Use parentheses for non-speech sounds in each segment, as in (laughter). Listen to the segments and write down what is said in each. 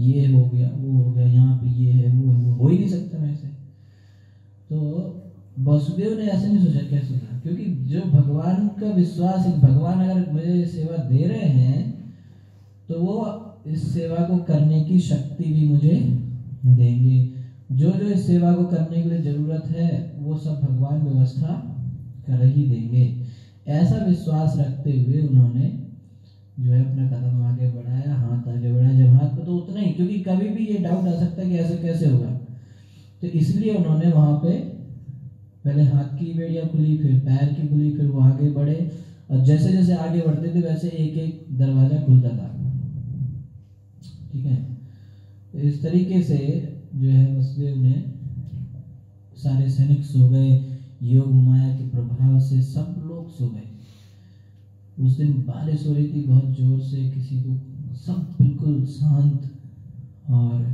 ये हो गया, वो हो गया, यहाँ पे ये है, वो है, वो हो ही नहीं सकता ऐसे। तो वसुदेव ने ऐसे नहीं सोचा, क्या सोचा? क्योंकि जो भगवान का विश्वास है भगवान अगर मुझे सेवा दे रहे हैं तो वो इस सेवा को करने की शक्ति भी मुझे देंगे। जो जो इस सेवा को करने के लिए ज़रूरत है, वो सब भगवान व्यवस्था कर ही देंगे। ऐसा विश्वास रखते हुए उन्होंने जो है अपना कदम आगे बढ़ाया, हाथ आगे बढ़ाया। जब हाथ को तो उतना ही, क्योंकि कभी भी ये डाउट आ सकता है कि ऐसे कैसे होगा। तो इसलिए उन्होंने वहाँ पे पहले हाथ की बेड़िया खुली, फिर पैर की खुली, फिर वो आगे बढ़े। और जैसे जैसे आगे बढ़ते थे, वैसे एक एक दरवाज़ा खुलता था। ठीक है? तो इस तरीके से जो है वसुदेव ने सारे सैनिक सो गए। योग माया के प्रभाव से सब लोग सो गए। उस दिन बारिश हो रही थी, बहुत ज़ोर से किसी को सब बिल्कुल शांत और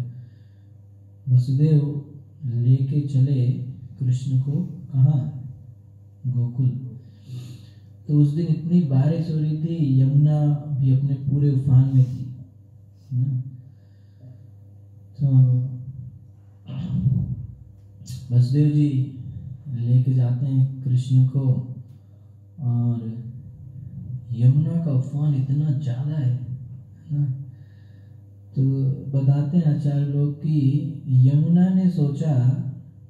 वसुदेव लेके चले कृष्ण को कहा, गोकुल तो उस दिन इतनी बारिश हो रही थी, यमुना भी अपने पूरे उफान में थी ना? तो वसुदेव जी लेके जाते हैं कृष्ण को और यमुना का उफान इतना ज़्यादा है ना? तो बताते हैं आचार्य लोग कि यमुना ने सोचा,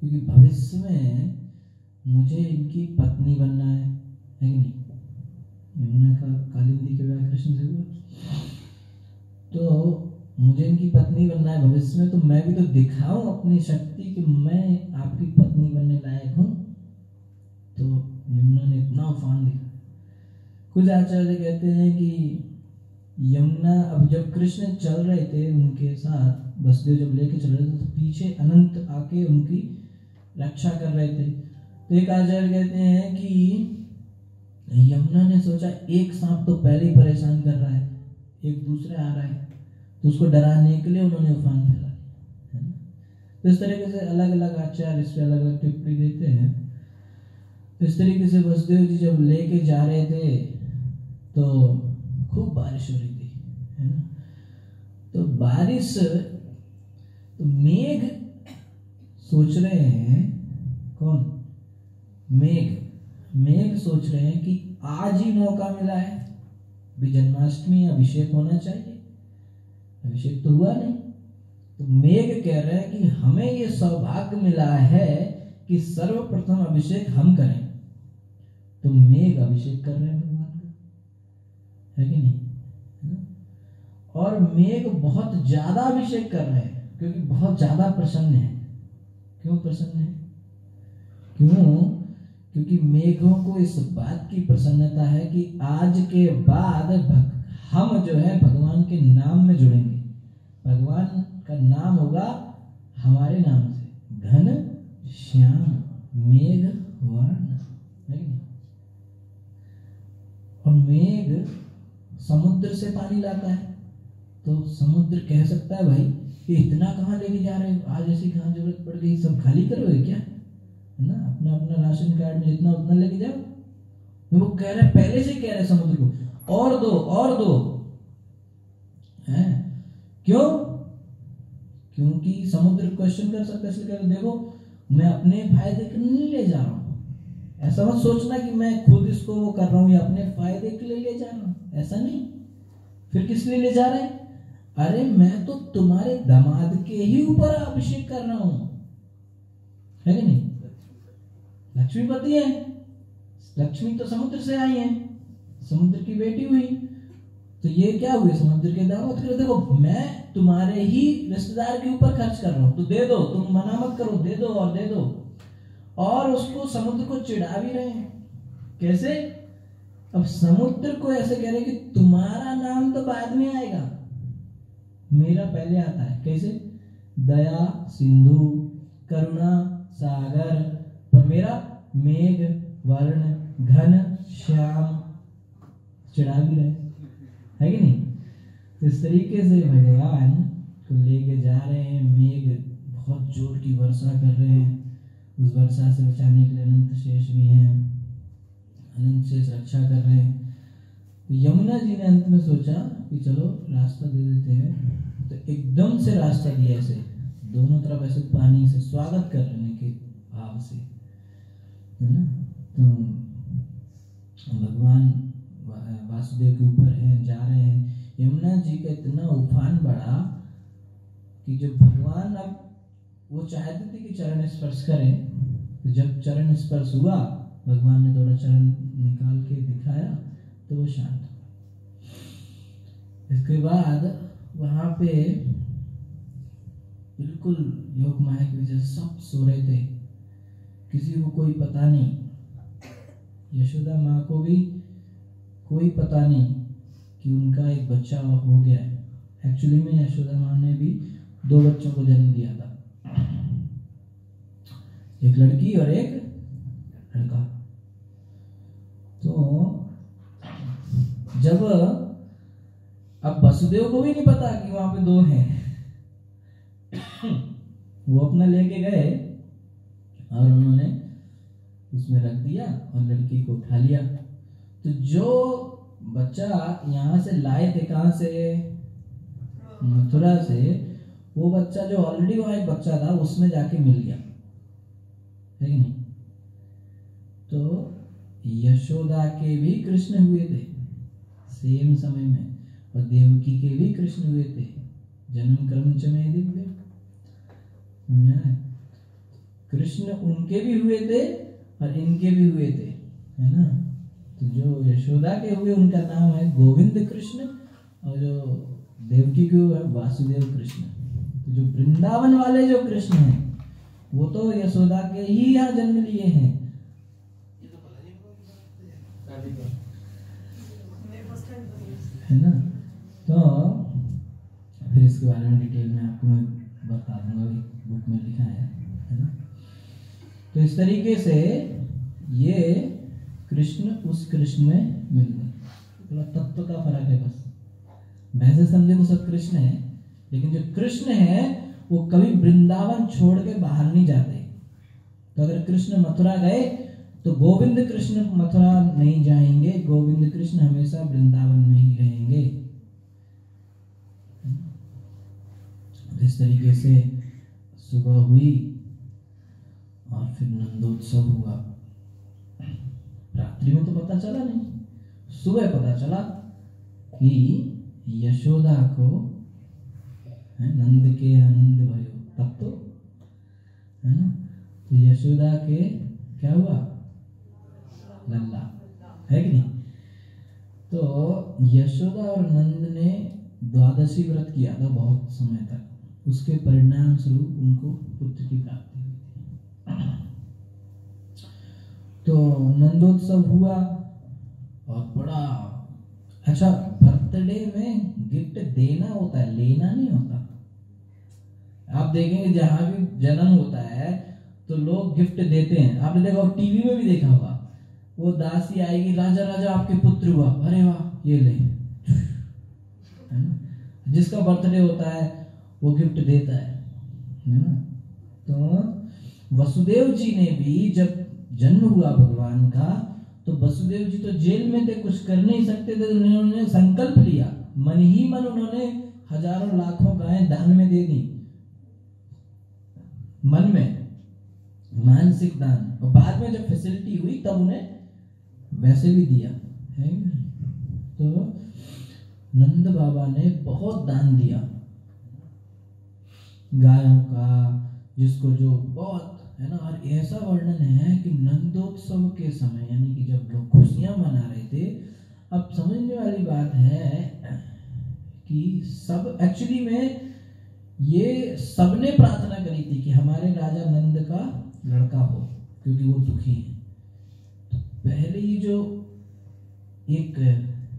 क्योंकि भविष्य में मुझे इनकी पत्नी बनना है है कि नहीं? यमुना का कालिंदी के विवाह कृष्ण से हुआ। तो मुझे इनकी पत्नी बनना है भविष्य में तो मैं भी तो दिखाऊँ अपनी शक्ति कि मैं आपकी पत्नी बनने लायक हूँ। तो यमुना ने इतना उफान दिखा कुछ आचार्य कहते हैं कि यमुना, अब जब कृष्ण चल रहे थे उनके साथ, वसुदेव जब लेके चल रहे थे तो पीछे अनंत आके उनकी रक्षा कर रहे थे। तो एक आचार्य कहते हैं कि यमुना ने सोचा, एक सांप तो पहले ही परेशान कर रहा है, एक दूसरे आ रहा है तो उसको डराने के लिए उन्होंने उफान फैला है ना? तो इस तरीके से अलग अलग आचार्य इस पर अलग अलग टिप्पणी देते हैं। तो इस तरीके से वसुदेव जी जब लेके जा रहे थे तो खूब बारिश हो रही थी, है ना? तो बारिश तो मेघ सोच रहे हैं, कौन? मेघ। मेघ सोच रहे हैं कि आज ही मौका मिला है भी जन्माष्टमी अभिषेक होना चाहिए। अभिषेक तो हुआ नहीं। तो मेघ कह रहे हैं कि हमें ये सौभाग्य मिला है कि सर्वप्रथम अभिषेक हम करें। तो मेघ अभिषेक कर रहे हैं। है कि नहीं? और मेघ बहुत ज़्यादा अभिषेक कर रहे हैं, क्योंकि बहुत ज़्यादा प्रसन्न है। क्यों प्रसन्न है? क्यों? क्योंकि मेघों को इस बात की प्रसन्नता है कि आज के बाद हम जो है, भगवान के नाम में जुड़ेंगे। भगवान का नाम होगा हमारे नाम से। घन, श्याम, मेघ वर्ण है कि नहीं और मेघ समुद्र से पानी लाता है। तो समुद्र कह सकता है, भाई कि इतना कहाँ लेके जा रहे हो? आज ऐसी कहाँ ज़रूरत पड़ गई? सब खाली करोगे क्या? है ना? अपना अपना राशन कार्ड में जितना उतना लेके जाओ। वो कह रहे पहले से कह रहे समुद्र को, और दो और दो। है? क्यों? क्योंकि समुद्र क्वेश्चन कर सकता है, इसलिए देखो, मैं अपने फ़ायदे के लिए ले जा रहा हूँ। ऐसा मत सोचना कि मैं खुद इसको वो कर रहा हूँ या अपने फ़ायदे के लिए ले जा रहा हूँ। ऐसा नहीं। फिर किस लिए ले जा रहे हैं? अरे मैं तो तुम्हारे दामाद के ही ऊपर अभिषेक कर रहा हूँ। है कि नहीं? लक्ष्मीपति है। लक्ष्मी तो समुद्र से आई है। समुद्र की बेटी हुई। तो ये क्या हुए? समुद्र के दामाद कर देखो, मैं तुम्हारे ही रिश्तेदार के ऊपर खर्च कर रहा हूँ। तो दे दो, तुम मना मत करो, दे दो और दे दो। और उसको समुद्र को चिढ़ा भी रहे हैं। कैसे? अब समुद्र को ऐसे कह रहे कि तुम्हारा नाम तो बाद में आएगा। मेरा पहले आता है। कैसे? दया, सिंधु, करुणा, सागर, पर मेरा मेघ, वर्ण, घन, श्याम, चढ़ा भी रहे। है कि नहीं? तो इस तरीके से भगवान को लेके जा रहे हैं। मेघ बहुत ज़ोर की वर्षा कर रहे हैं। उस वर्षा से बचाने के लिए अनंत शेष भी हैं। अनंत से रक्षा कर रहे हैं। तो यमुना जी ने अंत में सोचा कि चलो रास्ता दे देते हैं। तो एकदम से रास्ता दिया ऐसे दोनों तरफ़ ऐसे पानी से स्वागत कर लेने के भाव से। है ना? तो भगवान वासुदेव के ऊपर हैं, जा रहे हैं। यमुना जी का इतना उफान बढ़ा कि जब भगवान अब वो चाहते थे कि चरण स्पर्श करें तो जब चरण स्पर्श हुआ, भगवान ने थोड़ा चरण निकाल के दिखाया तो वो शांत हो इसके बाद वहाँ पे बिल्कुल योग माया की वजह सब सो रहे थे। किसी को कोई पता नहीं। यशोदा माँ को भी कोई पता नहीं कि उनका एक बच्चा हो गया है। एक्चुअली में यशोदा माँ ने भी दो बच्चों को जन्म दिया था। एक लड़की और एक लड़का। जब अब वसुदेव को भी नहीं पता कि वहाँ पे दो हैं। वो अपना लेके गए और उन्होंने उसमें रख दिया और लड़की को उठा लिया। तो जो बच्चा यहाँ से लाए थे, कहाँ से? मथुरा से, वो बच्चा जो ऑलरेडी वहाँ एक बच्चा था, उसमें जाके मिल गया। है कि नहीं? तो यशोदा के भी कृष्ण हुए थे। सेम समय में और देवकी के भी कृष्ण हुए थे। जन्म क्रम चमे दिव्य। कृष्ण उनके भी हुए थे और इनके भी हुए थे, है ना? तो जो यशोदा के हुए, उनका नाम है गोविंद कृष्ण और जो देवकी के हुए, वासुदेव कृष्ण। तो जो वृंदावन वाले जो कृष्ण हैं, वो तो यशोदा के ही यहाँ जन्म लिए हैं। है ना? तो फिर इसके बारे में डिटेल में आपको मैं बता दूँगा बुक में लिखा है है ना? तो इस तरीके से ये कृष्ण उस कृष्ण में मिल गए। थोड़ा तत्व का फ़र्क है बस। वैसे समझे तो सब कृष्ण है, लेकिन जो कृष्ण है, वो कभी वृंदावन छोड़ के बाहर नहीं जाते। तो अगर कृष्ण मथुरा गए तो गोविंद कृष्ण मथुरा नहीं जाएँगे, गोविंद कृष्ण हमेशा वृंदावन में ही रहेंगे। इस तरीके से सुबह हुई और फिर नंदोत्सव हुआ। रात्रि में तो पता चला नहीं, सुबह पता चला कि यशोदा को नंद के आनंद भयो, तब तो है ना? तो यशोदा के क्या हुआ? लल्ला है कि नहीं? तो यशोदा और नंद ने द्वादशी व्रत किया था बहुत समय तक। उसके परिणाम स्वरूप उनको पुत्र की प्राप्ति हुई तो नंदोत्सव हुआ और बड़ा अच्छा बर्थडे में गिफ्ट देना होता है, लेना नहीं होता। आप देखेंगे जहाँ भी जन्म होता है तो लोग गिफ्ट देते हैं। आपने देखा टीवी में भी देखा होगा। वो दासी आएगी, राजा राजा आपके पुत्र हुआ। अरे वाह, ये ले। है ना? जिसका बर्थडे होता है, वो गिफ्ट देता है। है ना? तो वसुदेव जी ने भी जब जन्म हुआ भगवान का तो वसुदेव जी तो जेल में थे, कुछ कर नहीं सकते थे तो उन्होंने संकल्प लिया। मन ही मन उन्होंने हज़ारों लाखों गायें दान में दे दी। मन में, मानसिक दान। और बाद में जब फैसिलिटी हुई, तब उन्हें वैसे भी दिया, है तो नंद बाबा ने बहुत दान दिया। गायों का, जिसको जो बहुत, है ना, और ऐसा वर्णन है कि नंदोत्सव के समय, यानी कि जब लोग खुशियाँ मना रहे थे, अब समझने वाली बात है कि सब एक्चुअली में ये सबने प्रार्थना करी थी कि हमारे राजा नंद का लड़का हो, क्योंकि वो दुखी है। पहले ही जो एक,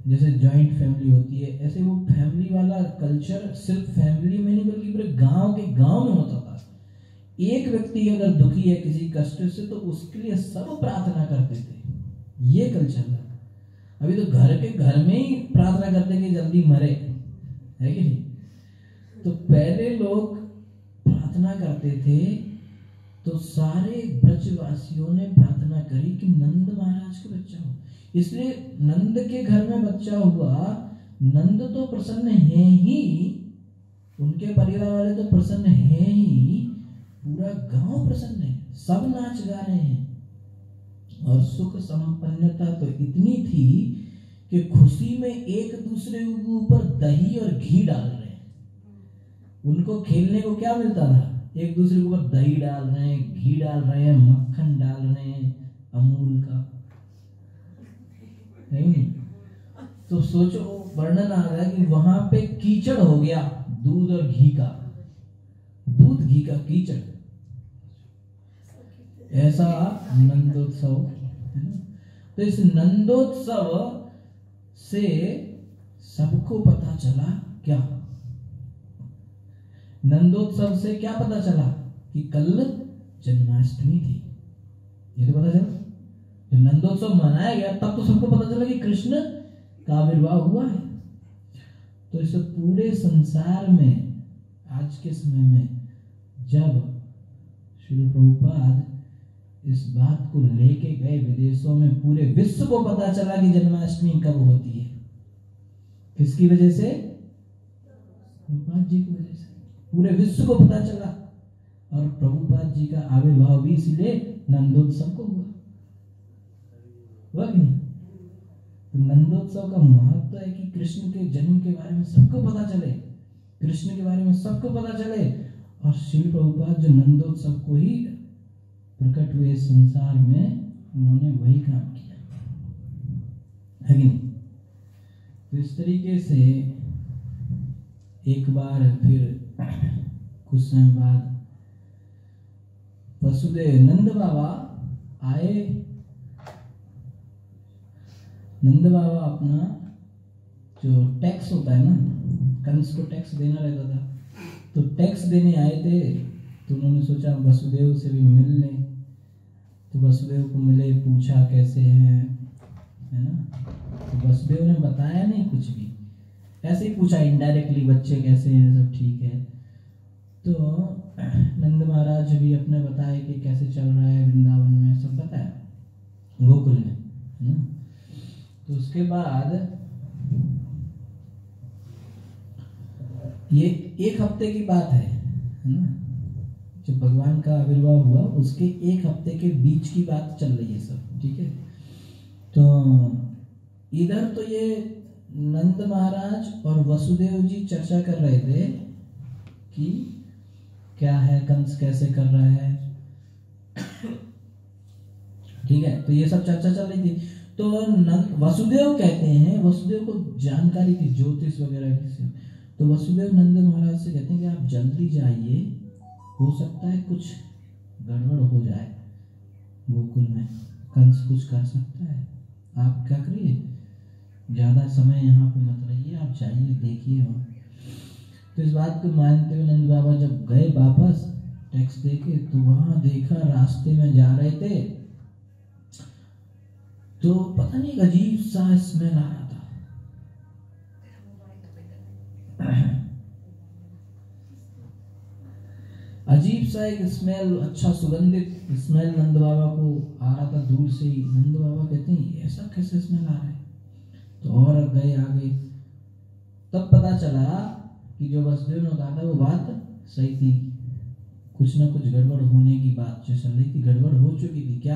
जैसे जॉइंट फैमिली होती है, ऐसे वो फैमिली वाला कल्चर सिर्फ़ फैमिली में नहीं, बल्कि पूरे गाँव के गाँव में होता था। एक व्यक्ति अगर दुखी है किसी कष्ट से तो उसके लिए सब प्रार्थना करते थे। ये कल्चर था। अभी तो घर के घर में ही प्रार्थना करते कि जल्दी मरे। है कि नहीं? तो पहले लोग प्रार्थना करते थे तो सारे ब्रजवासियों ने प्रार्थना करी कि नंद महाराज का बच्चा हो। इसलिए नंद के घर में बच्चा हुआ, नंद तो प्रसन्न है ही, उनके परिवार वाले तो प्रसन्न है ही, पूरा गाँव प्रसन्न है, सब नाच गा रहे हैं। और सुख संपन्नता तो इतनी थी कि खुशी में एक दूसरे के ऊपर दही और घी डाल रहे हैं। उनको खेलने को क्या मिलता था? एक दूसरे के ऊपर दही डाल रहे हैं, घी डाल रहे हैं, मक्खन डाल रहे हैं, अमूल का। नहीं? तो सोचो, वर्णन आ रहा है कि वहाँ पे कीचड़ हो गया, दूध और घी का। दूध, घी का कीचड़। ऐसा नंदोत्सव तो इस नंदोत्सव से सबको पता चला क्या? नंदोत्सव से क्या पता चला कि कल जन्माष्टमी थी। ये तो पता चला। जब नंदोत्सव मनाया गया, तब तो सबको पता चला कि कृष्ण का आविर्भाव हुआ है। तो इस पूरे संसार में, आज के समय में, जब श्री प्रभुपाद इस बात को लेके गए विदेशों में, पूरे विश्व को पता चला कि जन्माष्टमी कब होती है। किसकी वजह से? प्रभुपाद जी की वजह पूरे विश्व को पता चला। और प्रभुपाद जी का आविर्भाव भी इसीलिए नंदोत्सव को हुआ। नहीं? तो नंदोत्सव का महत्व है कि कृष्ण के जन्म के बारे में सबको पता चले। कृष्ण के बारे में सबको पता चले। और श्री प्रभुपाद जो नंदोत्सव को ही प्रकट हुए संसार में, उन्होंने वही काम किया। है कि नहीं? तो इस तरीके से एक बार फिर कुछ समय बाद वसुदेव नंद बाबा आए। नंद बाबा अपना जो टैक्स होता है ना कंस को टैक्स देना रहता था। तो टैक्स देने आए थे तो उन्होंने सोचा वसुदेव से भी मिल लें। तो वसुदेव को मिले, पूछा कैसे हैं, है ना? तो वसुदेव ने बताया नहीं कुछ भी। ऐसे ही पूछा इनडायरेक्टली बच्चे कैसे हैं, सब ठीक है। तो नंद महाराज भी अपने बताए कि कैसे चल रहा है वृंदावन में, सब बताया। गोकुल में तो उसके बाद, ये एक हफ़्ते की बात है ना? जब भगवान का आविर्भाव हुआ, उसके एक हफ़्ते के बीच की बात चल रही है सब, ठीक है? तो इधर तो ये नंद महाराज और वसुदेव जी चर्चा कर रहे थे कि क्या है, कंस कैसे कर रहा है। ठीक है तो ये सब चर्चा चल रही थी। तो नंद, वसुदेव कहते हैं, वसुदेव को जानकारी थी, ज्योतिष वगैरह की तो वसुदेव नंद महाराज से कहते हैं कि आप जल्दी जाइए, हो सकता है कुछ गड़बड़ हो जाए गोकुल में। कंस कुछ कर सकता है। आप क्या करिए? ज़्यादा समय यहाँ पे मत रहिए, आप जाइए, देखिए वहाँ। तो इस बात को मानते हुए नंद बाबा जब गए वापस, टैक्स दे के तो वहाँ देखा रास्ते में जा रहे थे। तो पता नहीं अजीब सा स्मेल आ रहा था। अजीब सा एक स्मेल अच्छा सुगंधित स्मेल नंद बाबा को आ रहा था दूर से ही। नंद बाबा कहते हैं ऐसा कैसे स्मेल आ रहा है? तो और गए आगे तब पता चला कि जो वसुदेव ने कहा था, वो बात सही थी। कुछ ना कुछ गड़बड़ होने की बात जो चल रही थी, गड़बड़ हो चुकी थी। क्या?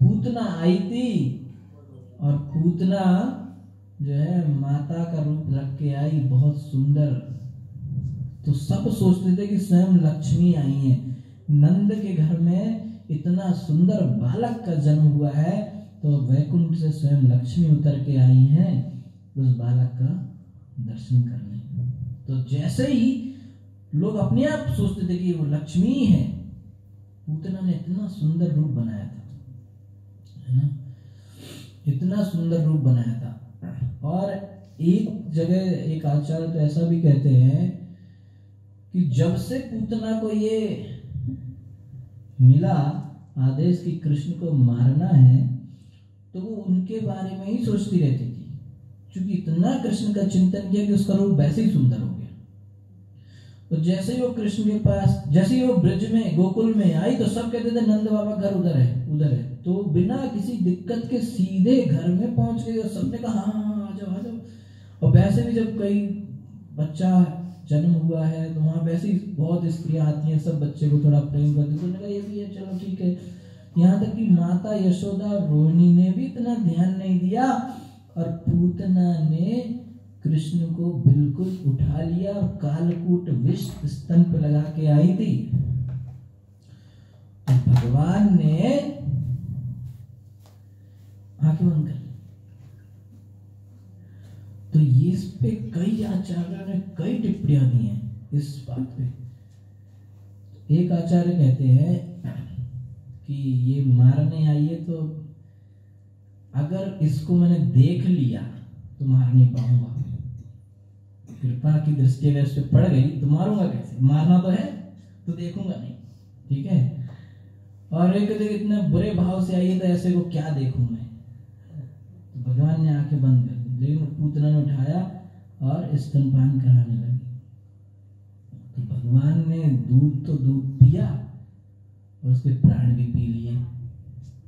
पूतना आई थी और पूतना जो है, माता का रूप रख के आई, बहुत सुंदर। तो सब सोचते थे कि स्वयं लक्ष्मी आई है। नंद के घर में इतना सुंदर बालक का जन्म हुआ है तो वैकुंठ से स्वयं लक्ष्मी उतर के आई हैं उस बालक का दर्शन करने। तो जैसे ही लोग अपने आप सोचते थे कि वो लक्ष्मी है पूतना ने इतना सुंदर रूप बनाया था, है ना? इतना सुंदर रूप बनाया था। और एक जगह, एक आचार्य तो ऐसा भी कहते हैं कि जब से पूतना को ये मिला, आदेश कि कृष्ण को मारना है तो वो उनके बारे में ही सोचती रहती थी। क्योंकि इतना कृष्ण का चिंतन किया कि उसका रूप वैसे ही सुंदर हो गया। तो जैसे ही वो कृष्ण के पास, जैसे ही वो ब्रज में, गोकुल में आई तो सब कहते थे, नंद बाबा, घर उधर है उधर है। तो बिना किसी दिक्कत के सीधे घर में पहुँच गई और सबने कहा हाँ हाँ आ जाओ आ जाओ। और वैसे भी जब कई बच्चा जन्म हुआ है तो वहाँ वैसे ही बहुत स्त्रियाँ आती हैं, सब बच्चे को थोड़ा प्रेम करती तो ये भी है, चलो, ठीक है। यहाँ तक कि माता यशोदा रोहिणी ने भी इतना ध्यान नहीं दिया और पूतना ने कृष्ण को बिल्कुल उठा लिया और कालकूट विष स्तन पे लगा के आई थी। तो भगवान ने आँखें बंद कर तो ये इस पे कई आचार्यों ने कई टिप्पणियाँ दी हैं, इस बात पे। एक आचार्य कहते हैं कि ये मारने आई है तो अगर इसको मैंने देख लिया तो मार नहीं पाऊँगा। कृपा की दृष्टि अगर इस पे पड़ गई तो मारूँगा कैसे? मारना तो है तो देखूँगा नहीं, ठीक है? और एक देख, इतने बुरे भाव से आई है तो ऐसे को क्या देखूँ मैं? तो भगवान ने आँखें बंद कर दी लेकिन पूतना ने उठाया और स्तनपान कराने लगी। तो भगवान ने दूध तो दूध पिया और उसके प्राण भी पी लिए।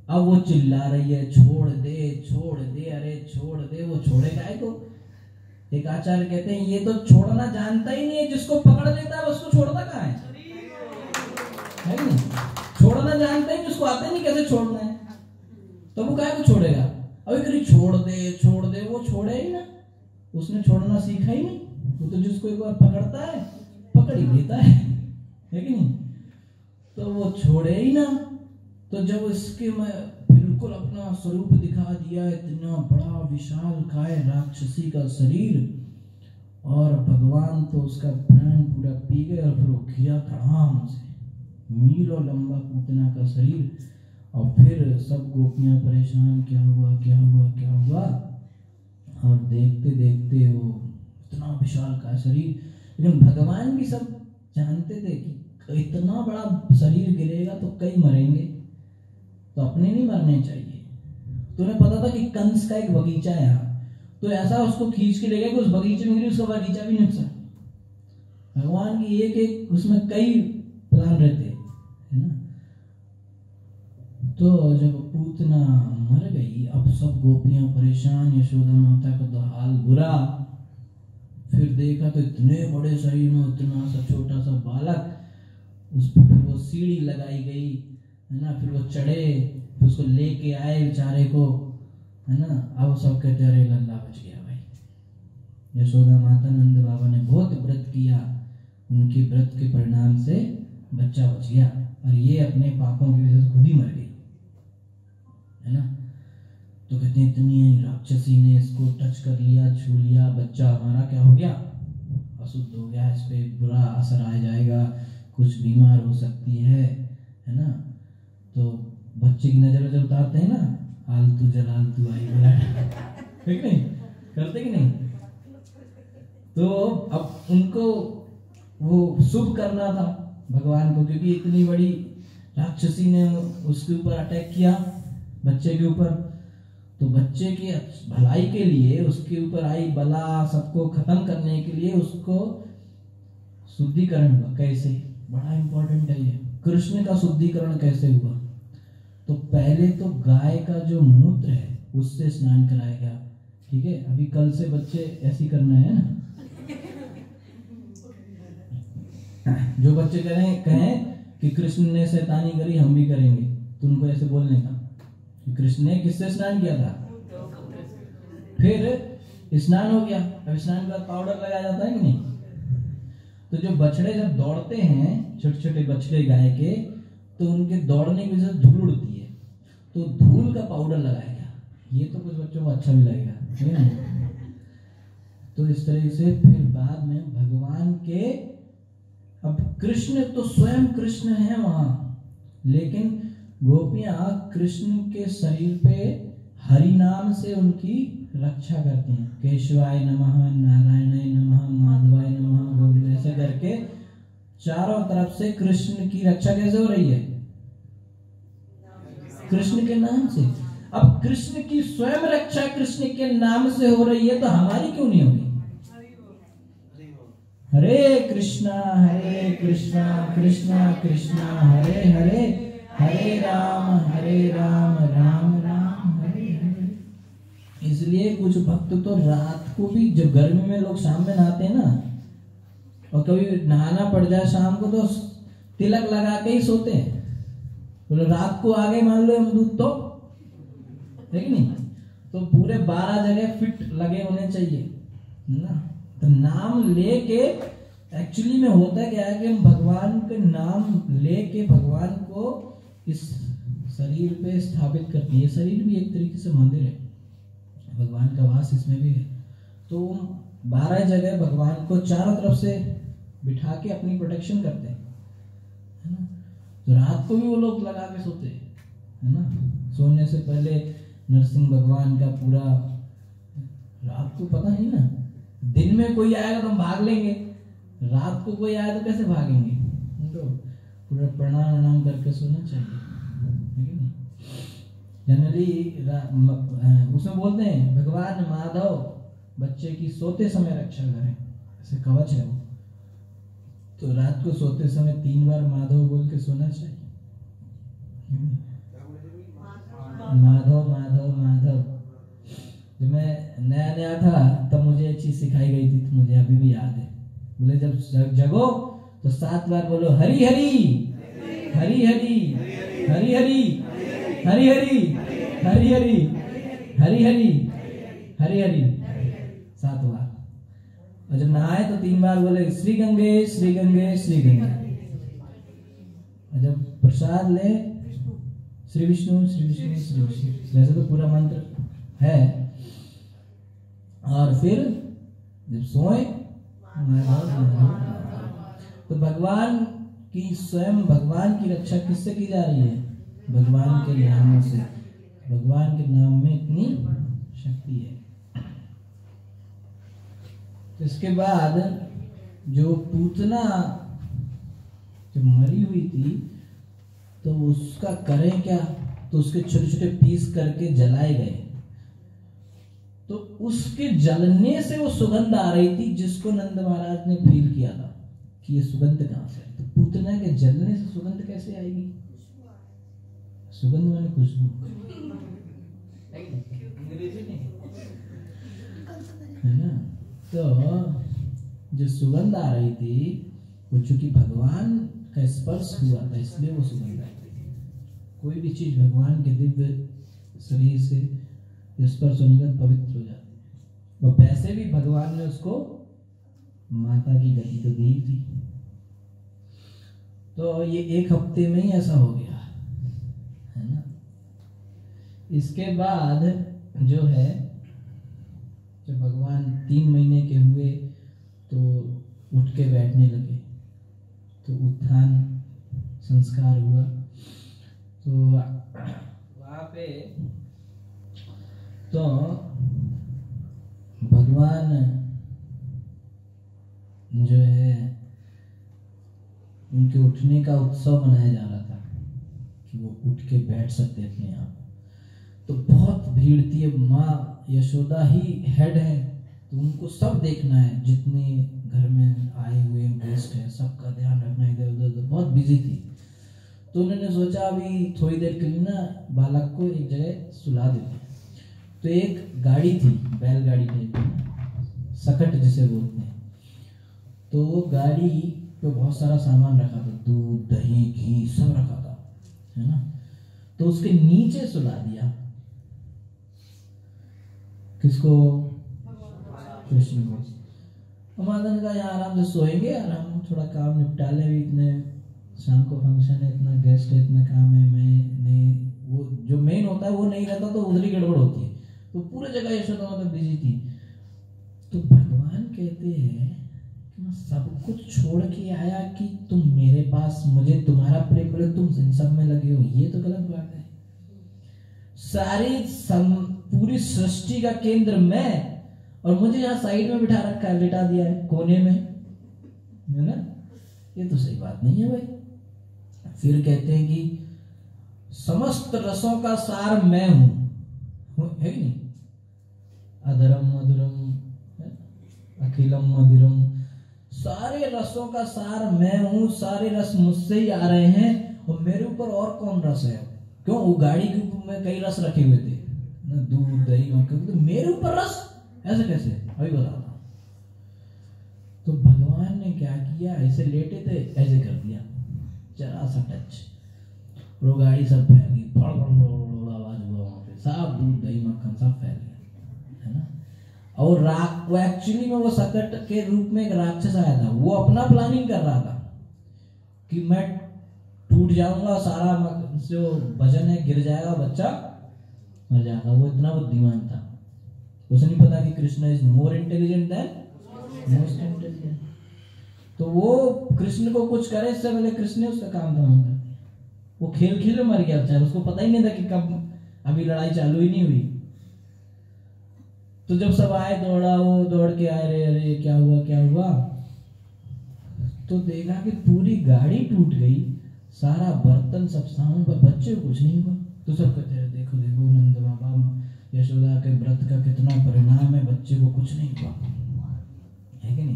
अब वो चिल्ला रही है, छोड़ दे छोड़ दे, अरे छोड़ दे। वो छोड़ेगा है को एक आचार्य कहते हैं, ये तो छोड़ना जानता ही नहीं है, जिसको पकड़ लेता है, उसको छोड़ता कहाँ है? है नहीं? छोड़ना जानता ही, जिसको आता नहीं, कैसे छोड़ना है? तो वो काय को छोड़ेगा? अभी कभी छोड़ दे छोड़ दे। वो छोड़े ही ना। उसने छोड़ना सीखा ही नहीं। वो तो जिसको एक बार पकड़ता है, पकड़ ही लेता है। है कि नहीं? तो वो छोड़े ही ना। तो जब इसके मैं बिल्कुल अपना स्वरूप दिखा दिया, इतना बड़ा विशाल काय राक्षसी का शरीर, और भगवान तो उसका प्राण पूरा पी गए और फिर वो गिरा धड़ाम से मीलों लंबा पूतना का शरीर। और फिर सब गोपियाँ परेशान, क्या हुआ क्या हुआ क्या हुआ? और देखते देखते वो इतना विशाल का शरीर। लेकिन भगवान भी सब जानते थे कि इतना बड़ा शरीर गिरेगा तो कई मरेंगे। तो अपने नहीं मरने चाहिए। तो उन्हें पता था कि कंस का एक बगीचा है यहाँ? तो ऐसा उसको खींच के ले गया कि उस बगीचे में उसका बगीचा भी नुकसान भगवान की एक एक उसमें कई प्लान रहते है ना? तो जब पूतना मर गई, अब सब गोपियाँ परेशान, यशोदा माता का तो हाल बुरा। फिर देखा तो इतने बड़े शरीर में इतना सा छोटा सा बालक उस पर फिर वो सीढ़ी लगाई गई, है ना? फिर वो चढ़े, फिर उसको लेके आए बेचारे को, है ना? अब सब कहते अरे लल्ला बच गया भाई। यशोदा माता नंद बाबा ने बहुत व्रत किया। उनके व्रत के परिणाम से बच्चा बच गया और ये अपने पापों की वजह से खुद ही मर गई, है ना? तो कहते हैं, इतनी राक्षसी ने इसको टच कर लिया, छू लिया, बच्चा हमारा क्या हो गया? अशुद्ध हो गया, इस पर बुरा असर आ जाएगा। कुछ बीमार हो सकती है है ना? तो बच्चे की नज़र नज़र उतारते हैं ना आलतू जलालतू आई बोला। ठीक नहीं? करते कि नहीं? तो अब उनको वो शुभ करना था भगवान को, क्योंकि इतनी बड़ी राक्षसी ने उसके ऊपर अटैक किया बच्चे के ऊपर। तो बच्चे की भलाई के लिए, उसके ऊपर आई बला सबको खत्म करने के लिए उसको शुद्धिकरण हुआ। कैसे? बड़ा इंपॉर्टेंट है ये। कृष्ण का शुद्धिकरण कैसे हुआ? तो पहले तो गाय का जो मूत्र है, उससे स्नान कराया गया। ठीक है? अभी कल से बच्चे ऐसी करना है ना? जो बच्चे करें कहें कि कृष्ण ने शैतानी करी, हम भी करेंगे। तो उनको ऐसे बोलने का कृष्ण ने किससे स्नान किया था? फिर स्नान हो गया। अब स्नान का पाउडर लगाया जाता है कि नहीं? तो जो बछड़े जब दौड़ते हैं छोटे छोटे बछड़े गाय के तो उनके दौड़ने की वजह से धूल उड़ती है। तो धूल का पाउडर लगाएगा। ये तो कुछ बच्चों को अच्छा भी लगेगा तो इस तरह से फिर बाद में भगवान के, अब कृष्ण तो स्वयं कृष्ण है वहाँ, लेकिन गोपियाँ कृष्ण के शरीर पे हरि नाम से उनकी रक्षा करती हैं। केशवाय नमः, नारायणाय नमः ऐसे करके चारों तरफ़ से कृष्ण की रक्षा कैसे हो रही है? कृष्ण के नाम से। अब कृष्ण की स्वयं रक्षा कृष्ण के नाम से हो रही है तो हमारी क्यों नहीं होगी? हरे कृष्णा हरे कृष्णा कृष्णा कृष्णा, हरे हरे हरे राम हरे राम राम राम, हरे हरे। इसलिए कुछ भक्त तो रात को भी जब गर्मी में लोग शाम में नहाते हैं ना और कभी नहाना पड़ जाए शाम को तो तिलक लगा के ही सोते हैं। बोले, रात को आगे मान लो अमदूत तो। है कि नहीं? तो पूरे बारह जगह फिट लगे होने चाहिए। ना? तो नाम लेके एक्चुअली में होता क्या है कि हम भगवान के नाम लेके भगवान को इस शरीर पे स्थापित करती है। शरीर भी एक तरीके से मंदिर है। भगवान का वास इसमें भी है। तो बारह जगह भगवान को चारों तरफ़ से बिठा के अपनी प्रोटेक्शन करते हैं, है ना? तो रात को भी वो लोग लगा के सोते हैं, है ना? सोने से पहले नरसिंह भगवान का पूरा रात को पता नहीं ना? दिन में कोई आएगा तो हम भाग लेंगे। रात को कोई आए तो कैसे भागेंगे? तो पूरा प्रणाम प्रणाम करके सोना चाहिए जनरली उसमें बोलते हैं, भगवान माधव बच्चे की सोते समय रक्षा करें। ऐसे कवच है तो रात को सोते समय तीन बार माधव बोल के सोना चाहिए माधव माधव माधव जब मैं नया नया था तब मुझे एक चीज़ सिखाई गई थी तो मुझे अभी भी याद है बोले जब जगो तो सात बार बोलो हरी हरी हरी हरी हरी हरी हरी हरी हरी हरी हरी हरी हरी हरी सात बार और जब नहाए तो तीन बार बोले, श्री गंगे श्री गंगे श्री गंगे। और जब प्रसाद ले, श्री विष्णु श्री विष्णु श्री विष्णु। वैसे तो पूरा मंत्र है। और फिर जब सोए तो भगवान की, स्वयं भगवान की रक्षा किससे की जा रही है? भगवान के नामों से। भगवान के नाम में इतनी शक्ति है। तो इसके बाद जो पूतना जो मरी हुई थी तो उसका करें क्या? तो उसके छोटे छोटे पीस करके जलाए गए। तो उसके जलने से वो सुगंध आ रही थी जिसको नंद महाराज ने फील किया था कि ये सुगंध कहाँ से तो पूतना के जलने से सुगंध कैसे आएगी? सुगंध मैंने खुशबू। है ना? तो जो सुगंध आ रही थी, वो चूँकि भगवान का स्पर्श हुआ था, इसलिए वो सुगंध आई थी। कोई भी चीज़ भगवान के दिव्य शरीर से स्पर्श होने के पवित्र हो जाती है। और वैसे भी भगवान ने उसको माता की गति तो दी थी। तो ये एक हफ़्ते में ही ऐसा हो गया, है ना? इसके बाद जो है जब भगवान तीन महीने के हुए तो उठ के बैठने लगे। तो उत्थान संस्कार हुआ। तो वहाँ पे तो भगवान जो है, उनके उठने का उत्सव मनाया जा रहा था कि वो उठ के बैठ सकते अपने आप तो बहुत भीड़ थी। अब माँ यशोदा ही हेड है। तो उनको सब देखना है। जितने घर में आए हुए गेस्ट हैं, सबका ध्यान रखना इधर उधर। उधर बहुत बिज़ी थी। तो उन्होंने सोचा, अभी थोड़ी देर के लिए ना बालक को एक जगह सुला देते तो एक गाड़ी थी, बैलगाड़ी टाइप सकट जिसे बोलते हैं। तो वो गाड़ी पे बहुत सारा सामान रखा था। दूध, दही, घी सब रखा था, है ना? तो उसके नीचे सुला दिया। किसको? कृष्ण को। माधन का यहाँ आराम से सोएँगे आराम थोड़ा काम निपटा ले भी इतने शाम को फ़ंक्शन है इतना गेस्ट है इतना काम है मैं नहीं वो जो मेन होता है वो नहीं रहता तो उधर ही गड़बड़ होती है। तो पूरे जगह यशोदा माता बिज़ी थी। तो भगवान कहते हैं कि मैं सब कुछ छोड़ के आया कि तुम मेरे पास मुझे तुम्हारा प्रेम बोले तुम इन सब में लगे हो। ये तो गलत बात है। सारी सम, पूरी सृष्टि का केंद्र मैं और मुझे यहाँ साइड में बिठा रखा है लिटा दिया है, कोने में। है ना? ये तो सही बात नहीं है भाई। फिर कहते हैं कि समस्त रसों का सार मैं हूँ। है नहीं? अधरम, मधुरम अखिलम मधुरम सारे रसों का सार मैं हूँ, सारे रस मुझसे ही आ रहे हैं, और मेरे ऊपर और कौन रस है? क्यों? वो गाड़ी के ऊपर में कई रस रखे हुए थे। दूध दही तो मेरे ऊपर रस? ऐसे कैसे? अभी बता तो भगवान ने क्या किया? ऐसे लेटे थे, ऐसे कर दिया। जरा सा टच। वो गाड़ी सब फैल गई। आवाज़ हुआ वहाँ पे। सब दूध दही, मक्खन सब फैल गया। है ना? और राग, वो एक्चुअली में वो सकट के रूप में एक राक्षस आया था। वो अपना प्लानिंग कर रहा था कि मैं टूट जाऊँगा, सारा जो वज़न है, गिर जाएगा बच्चा। मर जाएगा वो इतना बुद्धिमान था। उसे नहीं पता कि Krishna is more intelligent than most intelligent. तो वो कृष्ण को कुछ करे, इससे पहले कृष्ण ने उसका काम कर वो खेल खेल में मर गया बेचारा। उसको पता ही नहीं था कि कब अभी लड़ाई चालू ही नहीं हुई। तो जब सब आए, दौड़ा, वो दौड़ के आए रे अरे, क्या हुआ क्या हुआ? तो देखा कि पूरी गाड़ी टूट गई। सारा बर्तन सब सामान पर, बच्चे कुछ नहीं हुआ। तो सब कहते देखो नंद बाबा यशोदा के व्रत का कितना परिणाम है, बच्चे को कुछ नहीं हुआ। है कि नहीं?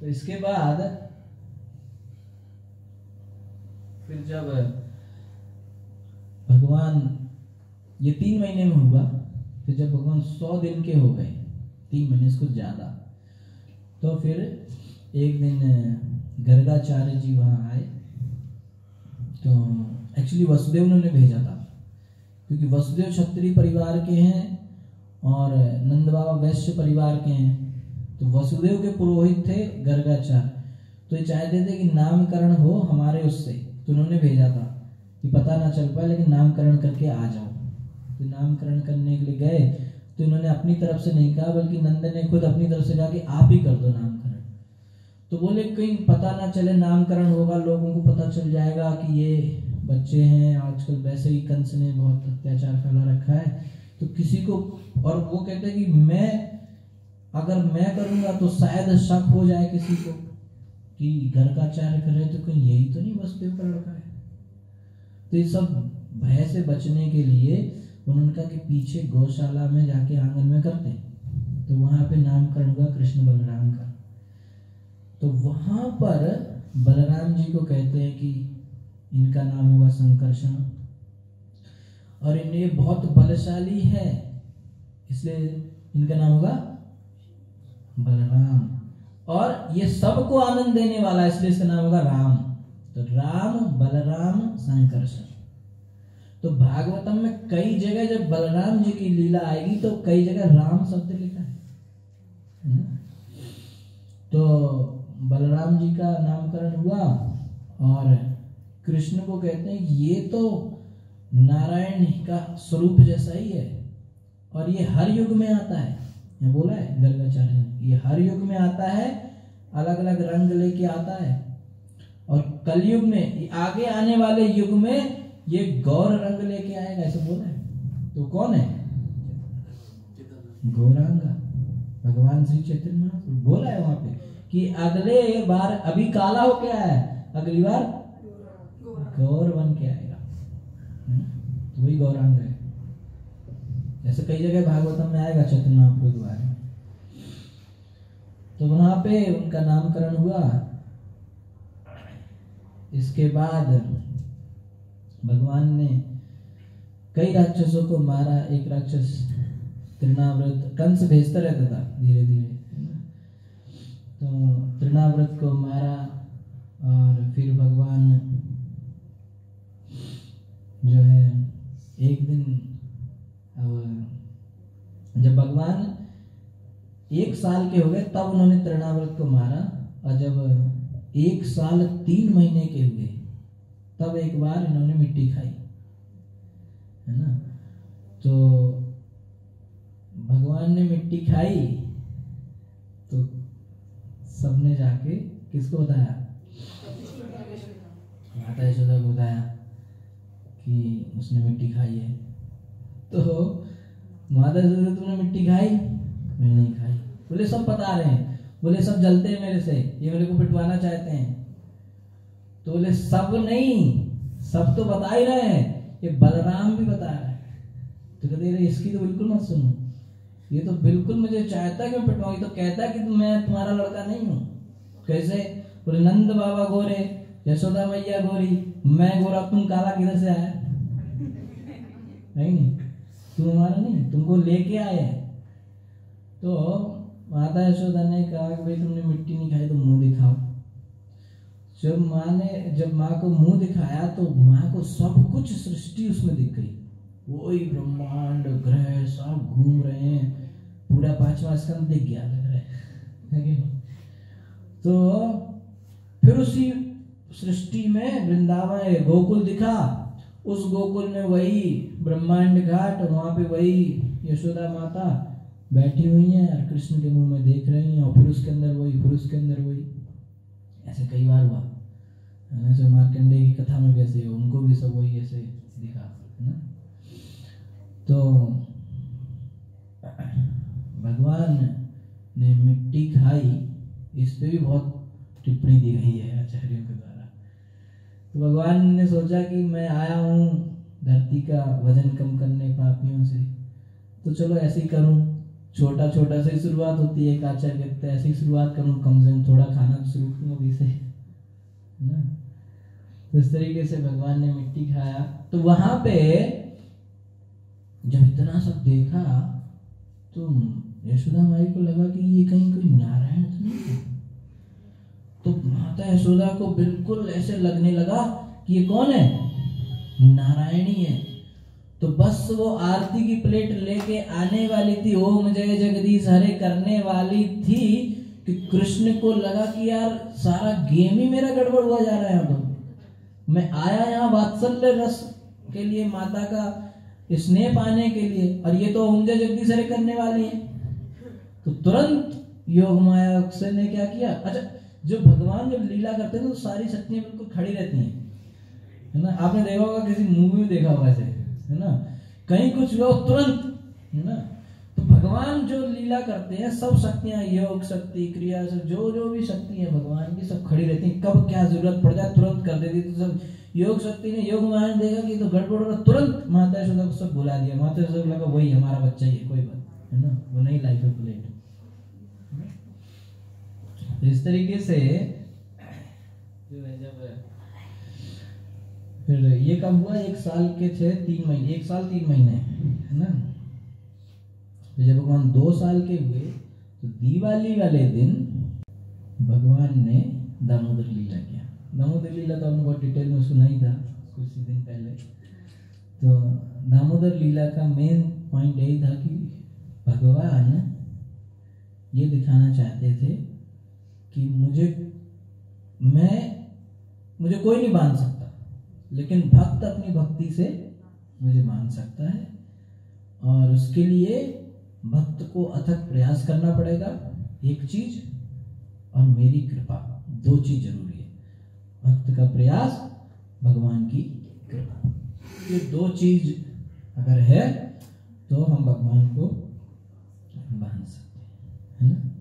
तो इसके बाद फिर जब भगवान, ये तीन महीने में हुआ, फिर जब भगवान सौ दिन के हो गए, तीन महीने से कुछ ज़्यादा तो फिर एक दिन गर्गाचार्य जी वहाँ आए। तो एक्चुअली वसुदेव उन्होंने भेजा था। क्योंकि वसुदेव क्षत्रिय परिवार के हैं और नंद बाबा वैश्य परिवार के हैं। तो वसुदेव के पुरोहित थे गर्गाचार्य। तो ये चाहते थे कि नामकरण हो हमारे उससे। तो उन्होंने भेजा था कि पता ना चल पाए, लेकिन नामकरण करके आ जाओ। तो नामकरण करने के लिए गए। तो इन्होंने अपनी तरफ़ से नहीं कहा, बल्कि नंदन ने खुद अपनी तरफ़ से कहा कि आप ही कर दो नामकरण। तो बोले, कहीं पता ना चले नामकरण होगा, लोगों को पता चल जाएगा कि ये बच्चे हैं, आजकल वैसे ही कंस ने बहुत अत्याचार फैला रखा है। तो किसी को, और वो कहते हैं कि मैं, अगर मैं करूँगा तो शायद शक हो जाए किसी को कि घर का कार्य कर रहे तो कहीं यही तो नहीं वसुदेव का लड़का है। तो ये सब भय से बचने के लिए उन्होंने कहा कि पीछे गौशाला में जाके आँगन में करते तो वहाँ पे नामकरण हुआ कृष्ण बलराम का। तो वहाँ पर बलराम जी को कहते हैं कि इनका नाम होगा संकर्षण। और इन्हें बहुत बलशाली है, इसलिए इनका नाम होगा बलराम। और ये सबको आनंद देने वाला, इसलिए इसका नाम होगा राम। तो राम, बलराम, संकर्षण। तो भागवतम में कई जगह जब बलराम जी की लीला आएगी तो कई जगह राम शब्द लिखा है। तो बलराम जी का नामकरण हुआ, और कृष्ण को कहते हैं, ये तो नारायण का स्वरूप जैसा ही है और ये हर युग में आता है। ये बोला है गर्गाचार्य ये हर युग में आता है अलग अलग रंग लेके आता है और कलयुग में, आगे आने वाले युग में ये गौर रंग लेके आएगा। ऐसे बोला है। तो कौन है? गौरांगा। भगवान श्री चैतन्य बोला है वहाँ पे कि अगले बार अभी काला हो के आया है, अगली बार गौर बन के आएगा। तो वही गौरांग है। जैसे कई जगह भागवतम में आएगा चैतन्य महाप्रभु के तो वहाँ पे उनका नामकरण हुआ। इसके बाद भगवान ने कई राक्षसों को मारा। एक राक्षस त्रिनाव्रत कंस भेजता रहता था धीरे धीरे तो त्रिनाव्रत को मारा और फिर भगवान जो है एक दिन अब जब भगवान एक साल के हो गए तब उन्होंने तृणाव्रत को मारा और जब एक साल तीन महीने के हुए तब एक बार इन्होंने मिट्टी खाई है ना? तो भगवान ने मिट्टी खाई तो सबने जाके किसको बताया? माता यशोदा को बताया। कि उसने मिट्टी खाई है। तो माता से तुमने मिट्टी खाई? मैंने नहीं खाई। बोले, सब बता रहे हैं। बोले, सब जलते हैं मेरे से। ये मेरे को पिटवाना चाहते हैं। तो बोले, सब नहीं, सब तो बता ही रहे हैं। ये बलराम भी बता रहा है। तो कहते रहे इसकी तो बिल्कुल मत सुनो। ये तो बिल्कुल मुझे चाहता कि मैं पिटवाऊँ तो कहता कि मैं तुम्हारा लड़का नहीं हूँ। कैसे? बोले, नंद बाबा गोरे, यशोदा मैया गोरी मैं गोरा तुम काला किधर से आया? नहीं नहीं? तुम हमारा नहीं, तुमको लेके आए हैं। तो माता यशोदा ने कहा कि भाई, तुमने मिट्टी नहीं खाई तो मुँह दिखाओ। जब माँ ने, जब माँ को मुँह दिखाया तो माँ को सब कुछ सृष्टि उसमें दिख गई। वही ब्रह्मांड, ग्रह सब घूम रहे हैं। पूरा पांचवा स्कंद दिख गया, लग रहा है। (laughs) तो फिर उसी सृष्टि में वृंदावन गोकुल दिखा। उस गोकुल में वही ब्रह्मांड घाट, वहाँ पे वही यशोदा माता बैठी हुई है और कृष्ण के मुँह में देख रही हैं और फिर उसके अंदर वही, फिर उसके अंदर वही। ऐसे कई बार हुआ। है जो मार्कंडे की कथा में कैसे उनको भी सब वही ऐसे दिखा, है ना? तो भगवान ने मिट्टी खाई। इस पे भी बहुत टिप्पणी दी गई है आचार्यों के द्वारा। तो भगवान ने सोचा कि मैं आया हूँ धरती का वज़न कम करने पापियों से। तो चलो ऐसे ही करूँ। छोटा छोटा से शुरुआत होती है आचार्य कहते ऐसी शुरुआत करूँ। कम से कम थोड़ा खाना शुरू करूँ अभी से ना? तो इस तरीके से भगवान ने मिट्टी खाया। तो वहाँ पे जब इतना सब देखा तो यशोदा माई को लगा कि ये कहीं कोई नारायण तो नहीं तो माता यशोदा को बिल्कुल ऐसे लगने लगा कि ये कौन है? नारायणी है। तो बस वो आरती की प्लेट लेके आने वाली थी। ओम जय जगदीश, हरे करने वाली थी कि कृष्ण को लगा कि यार सारा गेम ही मेरा गड़बड़ हुआ जा रहा है तो मैं आया यहाँ वात्सल्य रस के लिए, माता का स्नेह पाने के लिए, और ये तो ओम जय जगदीश, हरे करने वाली है। तो तुरंत योग माया ने क्या किया? अच्छा जो भगवान जब लीला करते हैं तो सारी शक्तियाँ बिल्कुल खड़ी रहती हैं। है ना? आपने देखा होगा किसी मूवी में देखा होगा ऐसे। है ना? कहीं कुछ हुआ, तुरंत, है ना? तो भगवान जो लीला करते हैं, सब शक्तियाँ, योग शक्ति, क्रिया, सब जो जो भी शक्ति है, भगवान की सब खड़ी रहती है। कब क्या ज़रूरत पड़ जाए, तुरंत कर देती तो सब योग शक्ति ने, योग मान देगा कि तो गड़बड़ होगा तुरंत माता यशोदा को सब बुला दिया। माता यशोदा लगा, वही हमारा बच्चा ही है, कोई बात है ना? वो नहीं लाइफ है प्लेट इस तरीके से फिर ये कब हुआ? एक साल के थे तीन महीने, एक साल तीन महीने, है ना? तो जब भगवान दो साल के हुए तो दिवाली वाले दिन भगवान ने दामोदर लीला किया। दामोदर लीला तो हमने बहुत डिटेल में सुना ही था, कुछ ही दिन पहले। तो दामोदर लीला का मेन पॉइंट यही था कि भगवान ये दिखाना चाहते थे कि मुझे, मैं, मुझे कोई नहीं बाँध सकता। लेकिन भक्त अपनी भक्ति से मुझे मान सकता है। और उसके लिए भक्त को अथक प्रयास करना पड़ेगा, एक चीज़, और मेरी कृपा, दो चीज़ ज़रूरी है। भक्त का प्रयास, भगवान की कृपा। ये दो चीज़ अगर है तो हम भगवान को बाँध सकते हैं, है ना?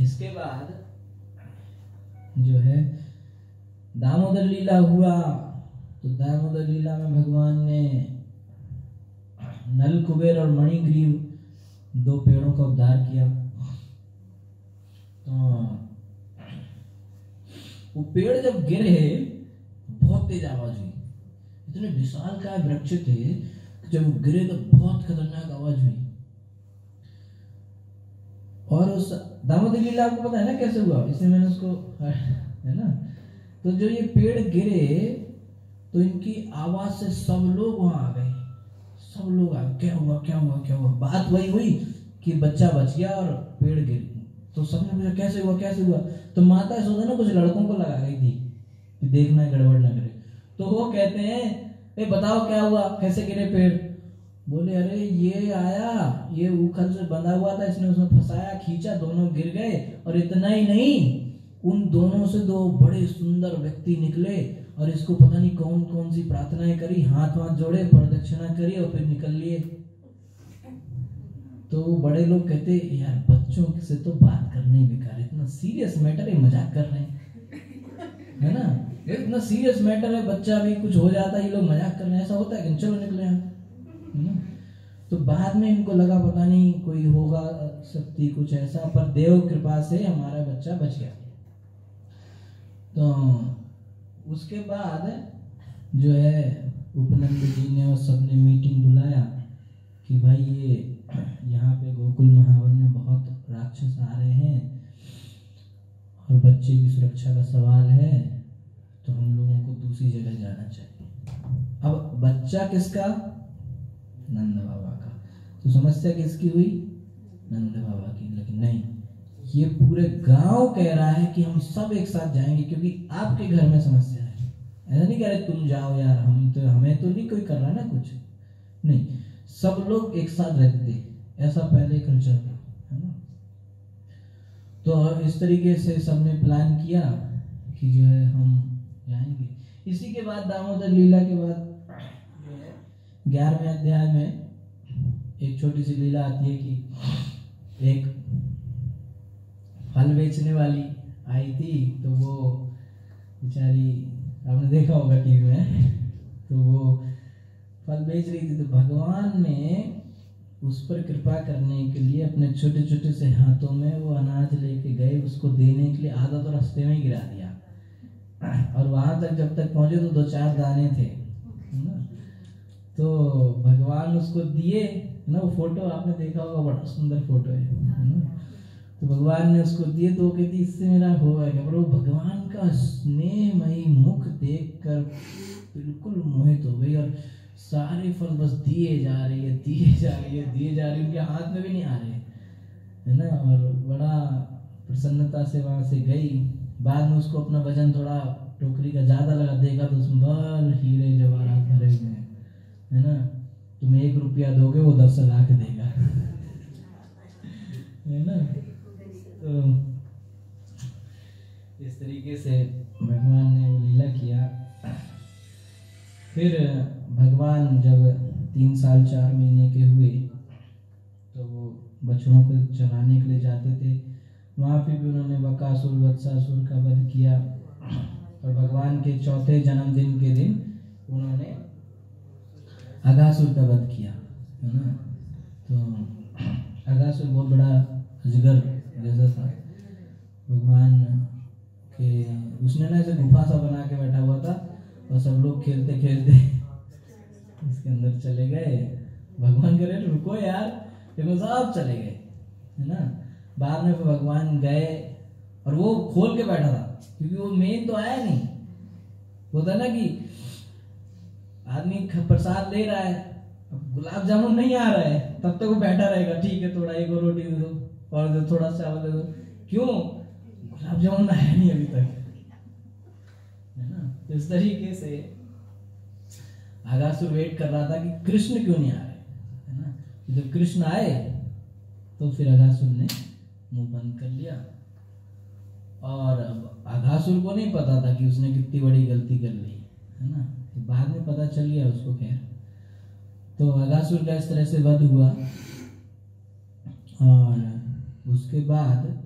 इसके बाद जो है, दामोदर लीला हुआ। तो दामोदर लीला में भगवान ने नल कुबेर और मणिग्रीव दो पेड़ों का उद्धार किया। तो वो पेड़ जब गिरे बहुत तेज आवाज़ हुई। इतने विशाल का वृक्ष थे जब गिरे तो बहुत खतरनाक आवाज़ हुई। और उस दामोदर लीला आपको पता है ना कैसे हुआ? इसलिए मैंने उसको, है ना? तो जो ये पेड़ गिरे तो इनकी आवाज़ से सब लोग वहाँ आ गए। सब लोग आ क्या हुआ क्या हुआ क्या हुआ? बात वही हुई कि बच्चा बच गया और पेड़ गिर तो सबने पूछा, कैसे हुआ कैसे हुआ? तो माता सोचा ना कुछ लड़कों को लगा गई थी कि देखना गड़बड़ ना करे। तो वो कहते हैं, ए, बताओ क्या हुआ? कैसे गिरे पेड़? बोले, अरे, ये आया, ये उखल से बंधा हुआ था, इसने उसमें फंसाया, खींचा, दोनों गिर गए और इतना ही नहीं, उन दोनों से दो बड़े सुंदर व्यक्ति निकले और इसको पता नहीं कौन कौन सी प्रार्थनाएँ करी, हाथ हाथ जोड़े, प्रदक्षिणा करी और फिर निकल लिए। तो बड़े लोग कहते, यार, बच्चों से तो बात करने बेकार इतना सीरियस मैटर है, मज़ाक कर रहे हैं। है ना? इतना सीरियस मैटर है, बच्चा भी कुछ हो जाता है, ये लोग मज़ाक कर रहे हैं, ऐसा होता है कि चलो निकले यहाँ। तो बाद में इनको लगा, पता नहीं कोई होगा शक्ति कुछ ऐसा, पर देव कृपा से हमारा बच्चा बच गया। तो उसके बाद जो है, उपनंद जी ने और सबने मीटिंग बुलाया कि भाई ये यहाँ पे गोकुल महावन में बहुत राक्षस आ रहे हैं और बच्चे की सुरक्षा का सवाल है तो हम लोगों को दूसरी जगह जाना चाहिए। अब बच्चा किसका? नंद बाबा का। तो समस्या किसकी हुई? नंद बाबा की। लेकिन नहीं, ये पूरे गाँव कह रहा है कि हम सब एक साथ जाएँगे क्योंकि आपके घर में समस्या है। ऐसा नहीं कह रहे तुम जाओ यार, हम तो हमें तो नहीं कोई कर रहा ना कुछ। नहीं, सब लोग एक साथ रहते ऐसा पहले कल्चर था, है ना? तो इस तरीके से सबने प्लान किया कि जो है हम जाएँगे। इसी के बाद दामोदर लीला के बाद ग्यारहवें अध्याय में एक छोटी सी लीला आती है कि एक फल बेचने वाली आई थी तो वो बेचारी, आपने देखा होगा टीवी में तो वो फल बेच रही थी तो भगवान ने उस पर कृपा करने के लिए अपने छोटे छोटे से हाथों में वो अनाज लेके गए, उसको देने के लिए आधा तो रास्ते में ही गिरा दिया। और वहाँ तक जब तक पहुँचे तो दो चार दाने थे। तो भगवान उसको दिए ना, वो फ़ोटो आपने देखा होगा, बड़ा सुंदर फ़ोटो है ना। तो भगवान ने उसको दिए तो कहती, इससे मेरा होगा क्या पर वो भगवान का स्नेहमयी मुख देख कर बिल्कुल मोहित हो गई और सारे फल बस दिए जा रही है, दिए जा रही है, दिए जा रही है। उनके हाथ में भी नहीं आ रहे, है ना, और बड़ा प्रसन्नता से वहाँ से गई। बाद में उसको अपना वज़न थोड़ा टोकरी का ज़्यादा लगा देगा तो उसमें भर हीरे जवाहरात भरे हुए हैं ना? तुम एक रुपया दोगे, वो दस लाख देगा। है ना? तो इस तरीके से भगवान ने वो लीला किया। फिर भगवान जब तीन साल, चार महीने के हुए तो वो बछड़ों को चराने के लिए जाते थे। वहाँ पे भी उन्होंने बकासुर, वत्सासुर का वध किया। और भगवान के चौथे जन्मदिन के दिन उन्होंने अगासुर का वध किया, है ना? तो अगासुर बहुत बड़ा अजगर जैसा था। भगवान के, उसने ना ऐसे गुफा सा बना के बैठा हुआ था और सब लोग खेलते खेलते (laughs) इसके अंदर चले गए। भगवान कह रहे, रुको यार, देखो सब चले गए, है ना? बाद में फिर भगवान गए और वो खोल के बैठा था, क्योंकि वो मेन तो आया नहीं। होता ना कि आदमी प्रसाद ले रहा है, गुलाब जामुन नहीं आ रहा है, तब तक वो बैठा रहेगा, ठीक है, थोड़ा एक और रोटी दे दो, और दे थोड़ा चावल दे दो। क्यों? गुलाब जामुन आया नहीं अभी तक। है ना? तो इस तरीके से आगासुर वेट कर रहा था कि कृष्ण क्यों नहीं आ रहे? है ना? जब कृष्ण आए तो फिर अगासुर ने मुँह बंद कर लिया। और अब आघासुर को नहीं पता था कि उसने कितनी बड़ी गलती कर ली। है ना? तो बाद में पता चल गया उसको, खैर। तो अगासुर का इस तरह से वध हुआ। और उसके बाद